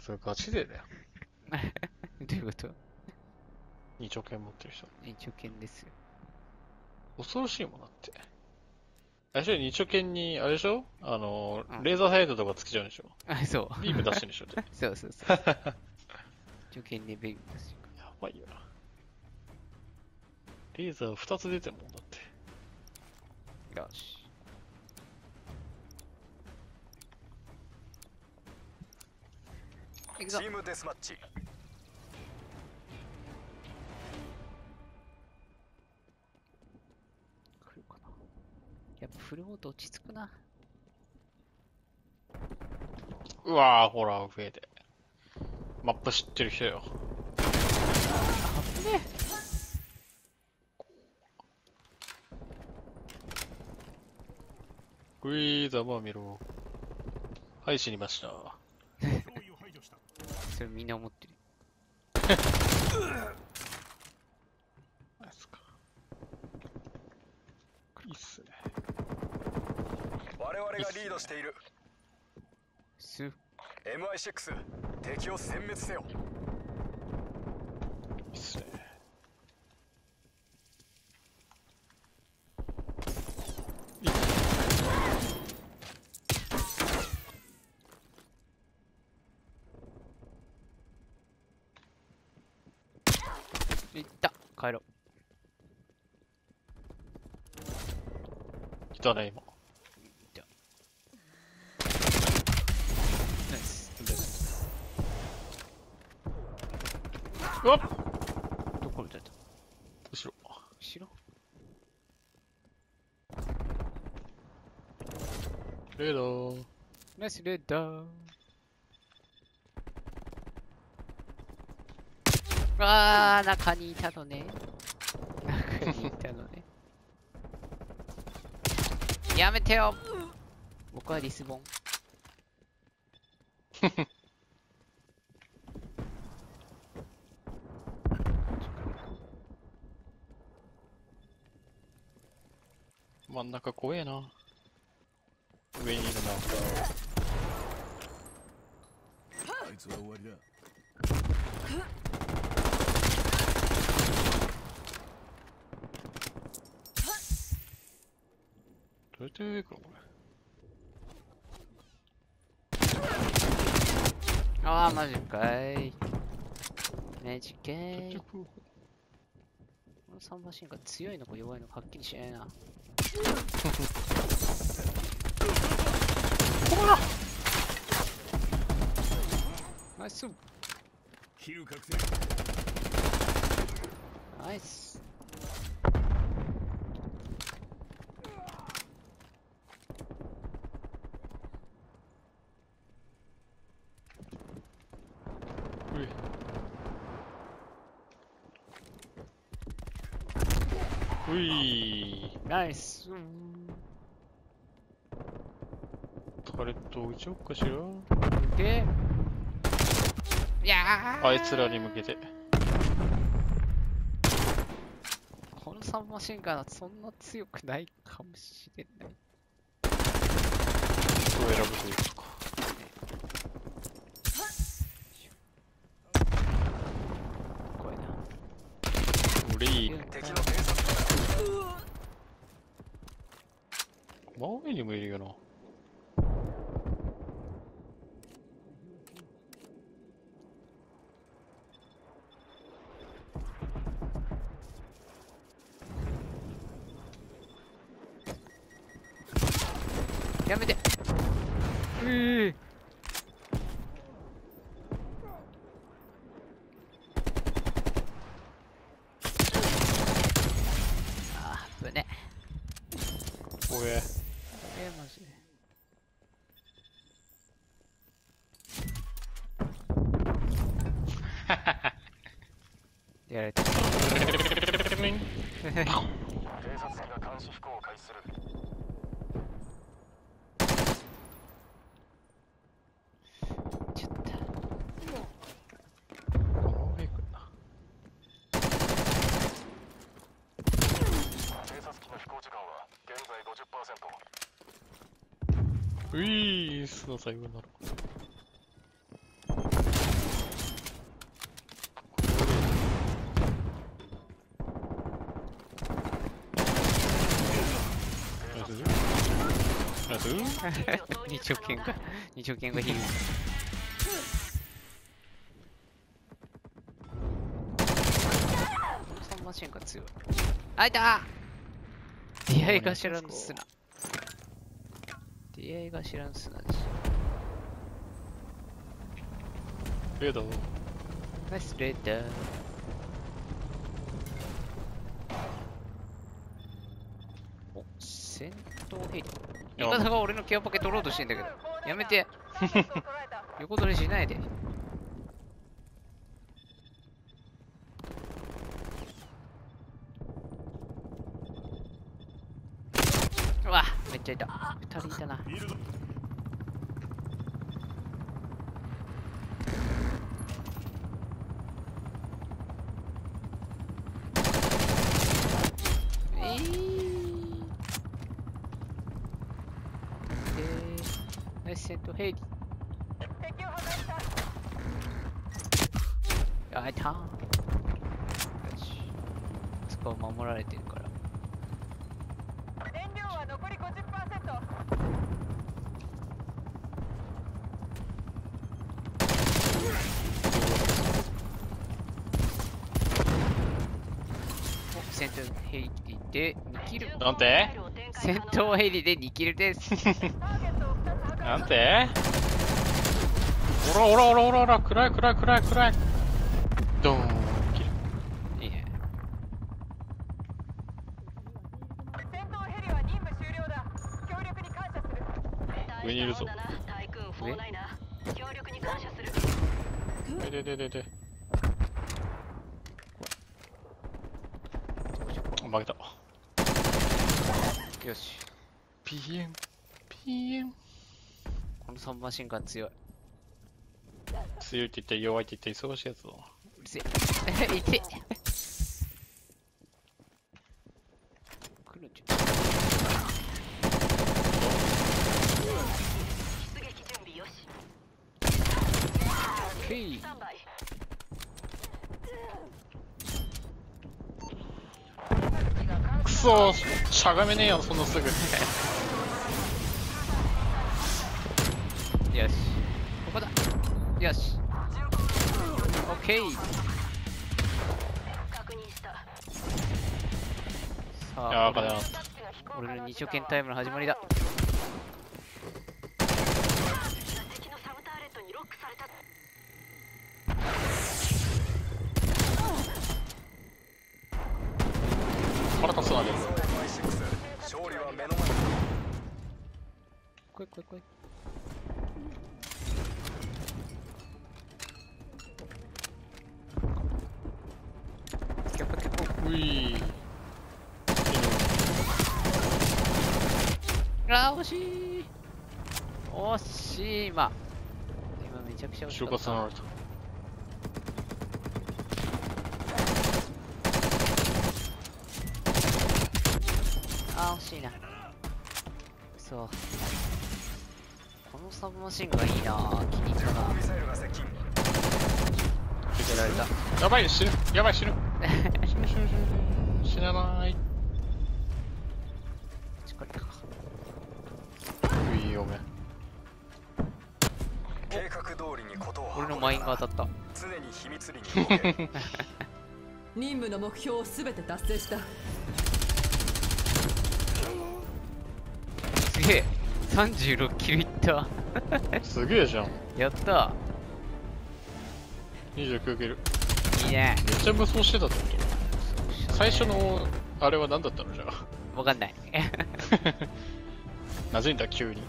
それガチ勢だよ。どういうこと？二丁剣持ってる人。一応剣ですよ。恐ろしいもんだって。あれでしょ二丁剣に、あれでしょ？あのうん、レーザーサイトとかつけちゃうんでしょ？あ、そう。ビーム出してるんでしょ？そうそうそう。一応剣レベルですよ。やばいよな。レーザー2つ出てるもんだって。よし。いくぞチームデスマッチ来るかな。やっぱフルオート落ち着くな。うわぁ、ほら、上で。マップ知ってる人よ。ウィーザーは見ろ。はい、死にました。それみんな思ってる。ナイスか。いいっすね。我々がリードしているす MI6 敵を殲滅せよいいっすね。いった帰ろう。いたね、今。ナイス。うわっどこに出た後ろ。後ろ？レーダー。ナイスレーダー。あー、中にいたのね。中にいたのね。やめてよ僕はリスボン。真ん中怖えな。上にいるな。あいつは終わりだどうやって上行くのこあー、マジかい。マジかれ。い。結こ局、のサンバシンが強いのか弱いのかはっきりしないな。ナイスナイスうい。ナイスタレット撃ちよっかしら。でいやーあいつらに向けて。このサンマシンガンはそんな強くないかもしれない人を選ぶというか。怖いなうりー。敵の真上にもいるよな。やめて。うーあー、ぶね。おえ。えー、マジで。やういーすの最後なの。二丁件か 二丁件がヒール。三マシンが強い。あいた！出会い頭の砂ぬすな。出会いが知らぬすなし。レーダー？ナイスレーダー。お、戦闘ヘリ。や味方が俺のケアパケ取ろうとしてんだけど。やめて。横取りしないで。うわ、めっちゃいた。二人いたな。あいたよし。そこ守られてるから。燃料は残り50%お戦闘ヘリで2キル。なんて？戦闘ヘリで2キルです。ターゲットを2つ破壊なんて？おらおらおらおらおら暗い暗い暗い暗い。ドーンキル。いいね。戦闘ヘリは任務終了だ。協力に感謝する。上にいるぞ。大君フォーナイナー協力に感謝する。ででででで負けたよし。ピエンピエンこのサンマシンガン強い。強いって言ったら弱いって言ったら忙しいやつだなうるせえ。いて。来るんじゃ。出撃準備よしへいス。タンバイくそしゃがめねえよそんなすぐよし。ここだ。よし。オッケー。さあ、俺の二丁拳タイムの始まりだ。来い。来い来い。キャパキャパ。ういあー惜しい。惜しい。今今めちゃくちゃ惜し後かった。あー惜しいな。そうこのサブマシンがいいな気に入ったな。ミサイルが接近つけられたやばい死ぬ。やばい 死ぬ。死ぬ死ぬ死ぬ。死ぬ死なない。力か。ういおめん計画通りにことを俺のマインが当たった。常に秘密裏に任務の目標を全て達成したすげえ36キルいった。すげえじゃん。やった。29キルいいね。めっちゃ無双してたってこと？最初のあれは何だったのじゃあ？わかんない。なぜんだ急に